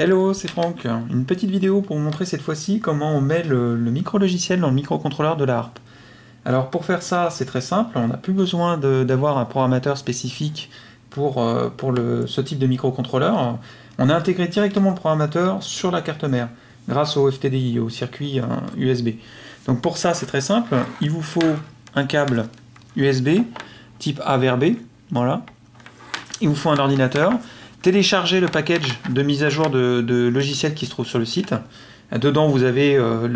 Hello, c'est Franck. Une petite vidéo pour vous montrer cette fois-ci comment on met le, micro-logiciel dans le microcontrôleur de la. Alors pour faire ça, c'est très simple, on n'a plus besoin d'avoir un programmateur spécifique pour, euh, pour ce type de microcontrôleur. On a intégré directement le programmateur sur la carte mère, grâce au FTDI, au circuit USB. Euh, Donc pour ça, c'est très simple, il vous faut un câble USB type A vers B, voilà. Il vous faut un ordinateur, télécharger le package de mise à jour de, logiciels qui se trouve sur le site. Dedans, vous avez euh,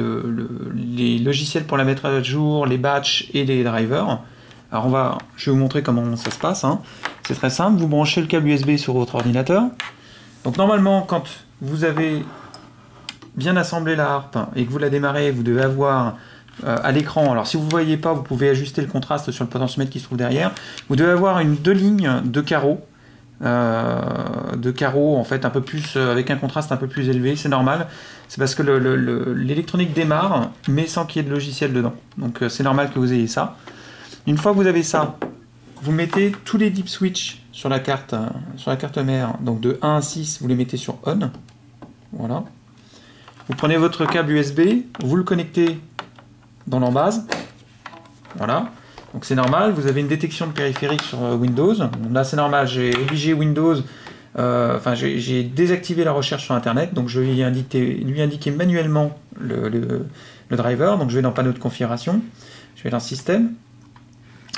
les logiciels pour la mettre à jour, les batchs et les drivers. Alors, on va, je vais vous montrer comment ça se passe. Hein. C'est très simple. Vous branchez le câble USB sur votre ordinateur. Donc, normalement, quand vous avez bien assemblé la harpe et que vous la démarrez, vous devez avoir euh, à l'écran, alors si vous ne voyez pas, vous pouvez ajuster le contraste sur le potentiomètre qui se trouve derrière. Vous devez avoir une deux lignes de carreaux euh, de carreaux en fait un peu plus euh, avec un contraste un peu plus élevé, c'est normal. C'est parce que l'électronique démarre mais sans qu'il y ait de logiciel dedans. Donc euh, c'est normal que vous ayez ça. Une fois que vous avez ça, vous mettez tous les deep switch sur la carte sur la carte mère. Donc de 1 à 6, vous les mettez sur on. Voilà. Vous prenez votre câble USB, vous le connectez dans l'embase. Voilà. Donc c'est normal, vous avez une détection de périphérique sur euh, Windows. Là c'est normal, j'ai obligé Windows, euh, enfin j'ai désactivé la recherche sur Internet, donc je vais lui indiquer, lui indiquer manuellement le, driver. Donc je vais dans panneau de configuration, je vais dans système,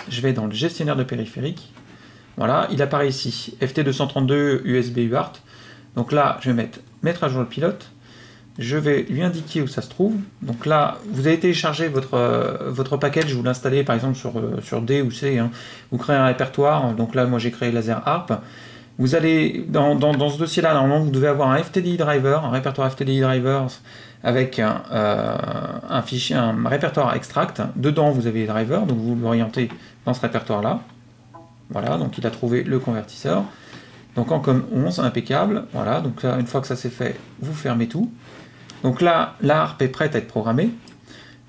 je vais dans le gestionnaire de périphérique. Voilà, il apparaît ici, FT232 USB UART. Donc là, je vais mettre mettre à jour le pilote je vais lui indiquer où ça se trouve. Donc là, vous avez téléchargé votre, euh, votre package, vous l'installez par exemple sur, euh, D ou C, hein. vous créez un répertoire, donc là moi j'ai créé Laser Harp. Vous allez, dans, dans, ce dossier-là, normalement vous devez avoir un FTDI driver, un répertoire FTDI drivers avec un, euh, un fichier, un répertoire extract. Dedans vous avez les drivers, donc vous l'orientez dans ce répertoire-là. Voilà, donc il a trouvé le convertisseur. Donc en comme 11, impeccable. Voilà, donc là, une fois que ça c'est fait, vous fermez tout. Donc là, la harpe est prête à être programmée.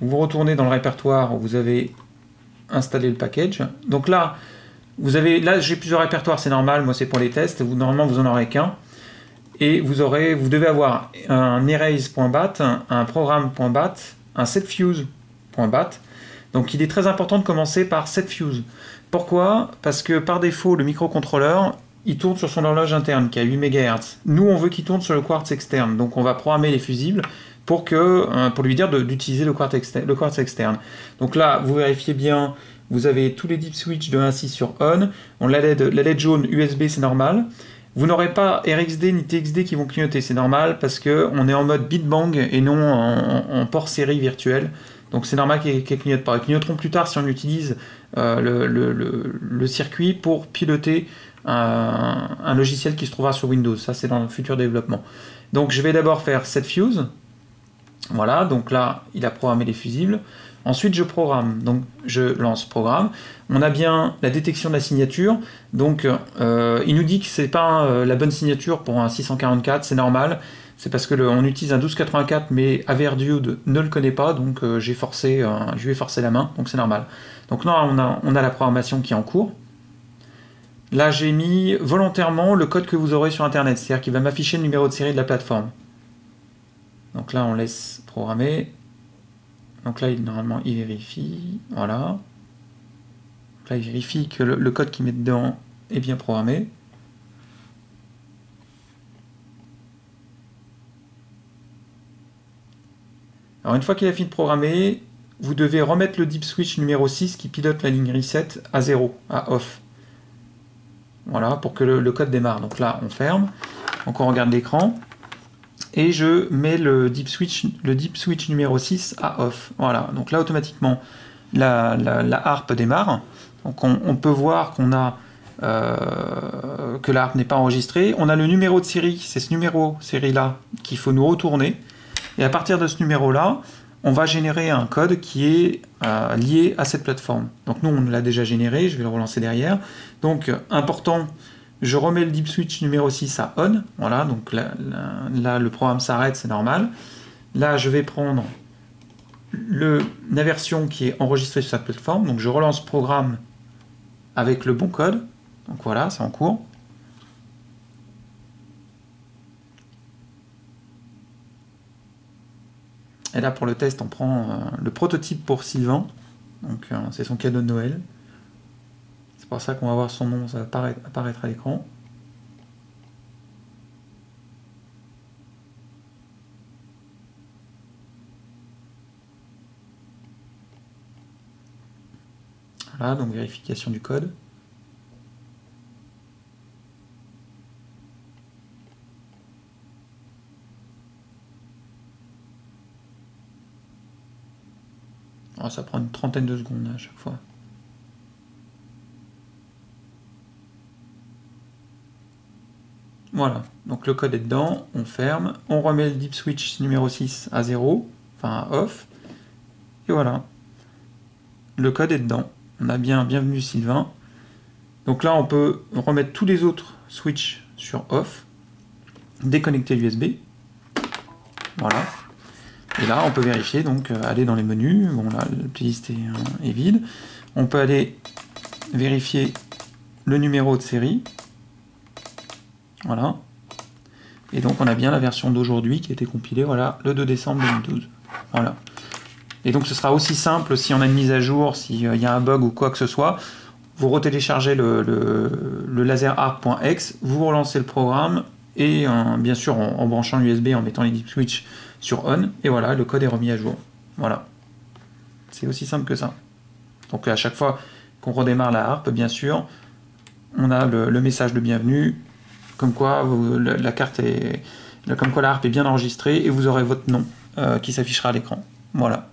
Vous retournez dans le répertoire où vous avez installé le package. Donc là, vous avez, là j'ai plusieurs répertoires, c'est normal, moi c'est pour les tests. Normalement, vous en aurez qu'un. Et vous, aurez, vous devez avoir un erase.bat, un programme.bat, un setfuse.bat. Donc il est très important de commencer par setfuse. Pourquoi? Parce que par défaut, le microcontrôleur, il tourne sur son horloge interne qui a 8 MHz. Nous, on veut qu'il tourne sur le quartz externe. Donc, on va programmer les fusibles pour, que, euh, pour lui dire d'utiliser le, le quartz externe. Donc là, vous vérifiez bien, vous avez tous les deep switch de 1.6 sur on. on la, LED, la LED jaune USB, c'est normal. Vous n'aurez pas RXD ni TXD qui vont clignoter, c'est normal parce qu'on est en mode bit bang et non en, port série virtuel. Donc c'est normal qu'elles ne clignotent pas. Elles clignoteront plus tard si on utilise euh, le, circuit pour piloter un, logiciel qui se trouvera sur Windows. Ça, c'est dans le futur développement. Donc, je vais d'abord faire set fuse. Voilà, donc là, il a programmé les fusibles. Ensuite, je programme. Donc, je lance programme. On a bien la détection de la signature. Donc, euh, il nous dit que c'est pas euh, la bonne signature pour un 644. C'est normal. C'est parce que utilise un 1284, mais Averdude ne le connaît pas. Donc, euh, j'ai forcé, je lui ai la main. Donc, c'est normal. Donc, non, on a, on a la programmation qui est en cours. Là, j'ai mis volontairement le code que vous aurez sur Internet, c'est-à-dire qu'il va m'afficher le numéro de série de la plateforme. Donc là, on laisse programmer. Donc là, normalement, il vérifie. Voilà. là, il vérifie que le, code qu'il met dedans est bien programmé. Alors une fois qu'il a fini de programmer, vous devez remettre le deep switch numéro 6 qui pilote la ligne reset à 0, à off. Voilà, pour que le, code démarre. Donc là, on ferme. Donc on regarde l'écran. Et je mets le deep switch, le deep switch numéro 6 à off. Voilà, donc là automatiquement la, harpe démarre. Donc on, peut voir qu'on a euh, que la harpe n'est pas enregistrée. On a le numéro de série, c'est ce numéro série là qu'il faut nous retourner. Et à partir de ce numéro là, on va générer un code qui est euh, lié à cette plateforme. Donc nous, on l'a déjà généré, je vais le relancer derrière. Donc, important, je remets le deep switch numéro 6 à on. Voilà, donc là, le programme s'arrête, c'est normal. Là, je vais prendre la version qui est enregistrée sur cette plateforme. Donc je relance programme avec le bon code. Donc voilà, c'est en cours. Et là, pour le test, on prend euh, le prototype pour Sylvain. Euh, c'est son cadeau de Noël. C'est pour ça qu'on va voir son nom ça va apparaître à l'écran. Voilà, donc vérification du code. Ah, ça prend une trentaine de secondes à chaque fois. Voilà, donc le code est dedans, on ferme, on remet le deep switch numéro 6 à 0, enfin à off, et voilà. Le code est dedans. On a bien bienvenu Sylvain. Donc là, on peut remettre tous les autres switches sur off, déconnecter l'USB. Voilà. Et là, on peut vérifier, donc euh, aller dans les menus. Bon, là, la playlist est, euh, est vide. On peut aller vérifier le numéro de série. Voilà. Et donc, on a bien la version d'aujourd'hui qui a été compilée, voilà, le 2 décembre 2012. Voilà. Et donc, ce sera aussi simple si on a une mise à jour, s'il euh, y a un bug ou quoi que ce soit. Vous retéléchargez le, le, laserart.exe, vous relancez le programme, et bien sûr en, branchant l'USB, en mettant les deep switch sur on, et voilà, le code est remis à jour. Voilà. C'est aussi simple que ça. Donc à chaque fois qu'on redémarre la harpe, bien sûr, on a le, message de bienvenue, comme quoi la, carte est, comme quoi la harpe est bien enregistrée, et vous aurez votre nom euh, qui s'affichera à l'écran. Voilà.